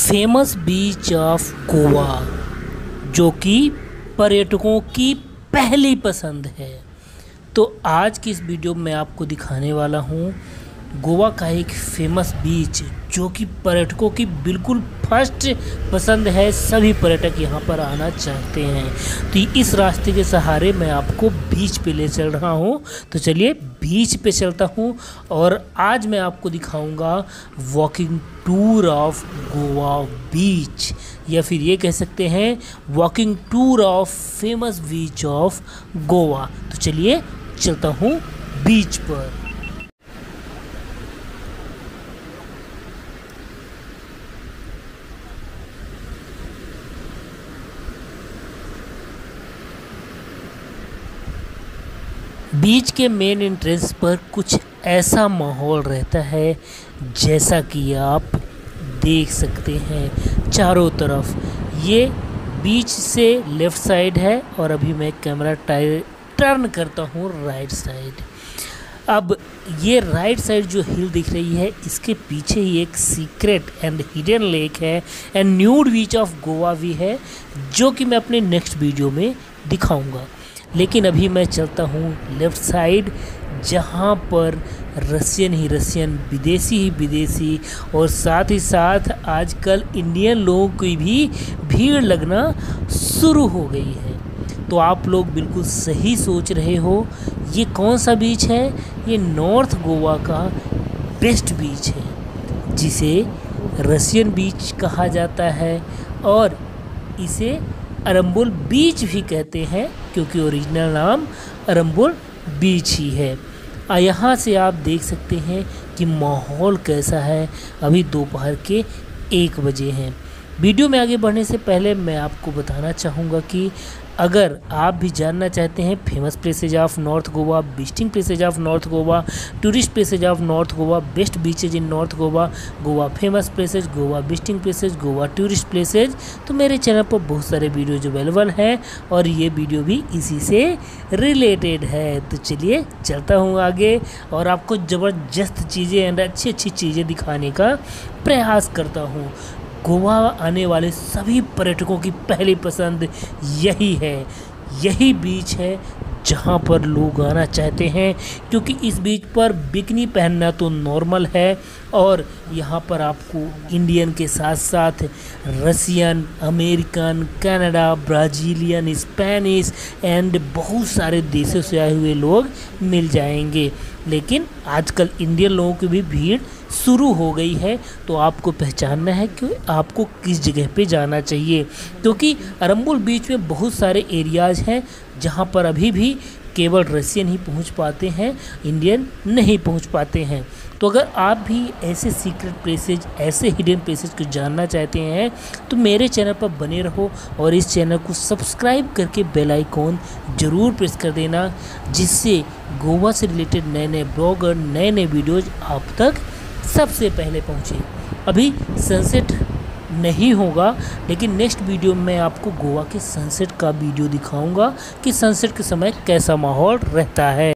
Famous beach of Goa जो कि पर्यटकों की पहली पसंद है। तो आज की इस वीडियो में आपको दिखाने वाला हूँ गोवा का एक फ़ेमस बीच जो कि पर्यटकों की बिल्कुल फ़र्स्ट पसंद है, सभी पर्यटक यहाँ पर आना चाहते हैं। तो इस रास्ते के सहारे मैं आपको बीच पे ले चल रहा हूँ। तो चलिए बीच पे चलता हूँ और आज मैं आपको दिखाऊँगा walking tour of Goa beach या फिर ये कह सकते हैं walking tour of famous beach of Goa तो चलिए चलता हूँ बीच पर। बीच के मेन एंट्रेंस पर कुछ ऐसा माहौल रहता है जैसा कि आप देख सकते हैं चारों तरफ़। ये बीच से लेफ़्ट साइड है और अभी मैं कैमरा टर्न करता हूँ राइट साइड अब ये राइट साइड जो हिल दिख रही है, इसके पीछे ही एक सीक्रेट एंड हिडन लेक है and nude beach of Goa भी है, जो कि मैं अपने नेक्स्ट वीडियो में दिखाऊँगा। लेकिन अभी मैं चलता हूँ लेफ़्ट साइड, जहाँ पर रशियन ही रशियन, विदेशी ही विदेशी, और साथ ही साथ आजकल इंडियन लोगों की भी भीड़ लगना शुरू हो गई है। तो आप लोग बिल्कुल सही सोच रहे हो, ये कौन सा बीच है? ये नॉर्थ गोवा का बेस्ट बीच है, जिसे रशियन बीच कहा जाता है, और इसे अरम्बुल बीच भी कहते हैं, क्योंकि ओरिजिनल नाम अरम्बुल बीच ही है। यहाँ से आप देख सकते हैं कि माहौल कैसा है। अभी दोपहर के एक बजे हैं। वीडियो में आगे बढ़ने से पहले मैं आपको बताना चाहूँगा कि अगर आप भी जानना चाहते हैं famous places of north Goa visiting places of north Goa tourist places of north Goa best beaches in north Goa Goa famous places Goa visiting places Goa tourist places तो मेरे चैनल पर बहुत सारे वीडियोज़ अवेलेबल हैं और ये video भी इसी से रिलेटेड है। तो चलिए चलता हूँ आगे और आपको ज़बरदस्त चीज़ें अच्छी अच्छी चीज़ें दिखाने का प्रयास करता हूँ। गोवा आने वाले सभी पर्यटकों की पहली पसंद यही है। यही बीच है जहाँ पर लोग आना चाहते हैं, क्योंकि इस बीच पर बिकनी पहनना तो नॉर्मल है और यहाँ पर आपको इंडियन के साथ साथ Russian, American, Canada, Brazilian, Spanish, and बहुत सारे देशों से आए हुए लोग मिल जाएँगे। लेकिन आजकल इंडियन लोगों की भी भीड़ शुरू हो गई है तो आपको पहचानना है कि आपको किस जगह पे जाना चाहिए। क्योंकि अरम्बुल बीच में बहुत सारे एरियाज़ हैं, जहाँ पर अभी भी केवल रशियन ही पहुँच पाते हैं, इंडियन नहीं पहुँच पाते हैं। तो अगर आप भी ऐसे सीक्रेट प्लेसेज ऐसे हिडन प्लेसेज को जानना चाहते हैं तो मेरे चैनल पर बने रहो और इस चैनल को सब्सक्राइब करके बेल आइकॉन ज़रूर प्रेस कर देना, जिससे गोवा से रिलेटेड नए नए ब्लॉग और नए नए वीडियोज़ आप तक सबसे पहले पहुँचे। अभी सनसेट नहीं होगा, लेकिन नेक्स्ट वीडियो में आपको गोवा के सनसेट का वीडियो दिखाऊँगा कि सनसेट के समय कैसा माहौल रहता है।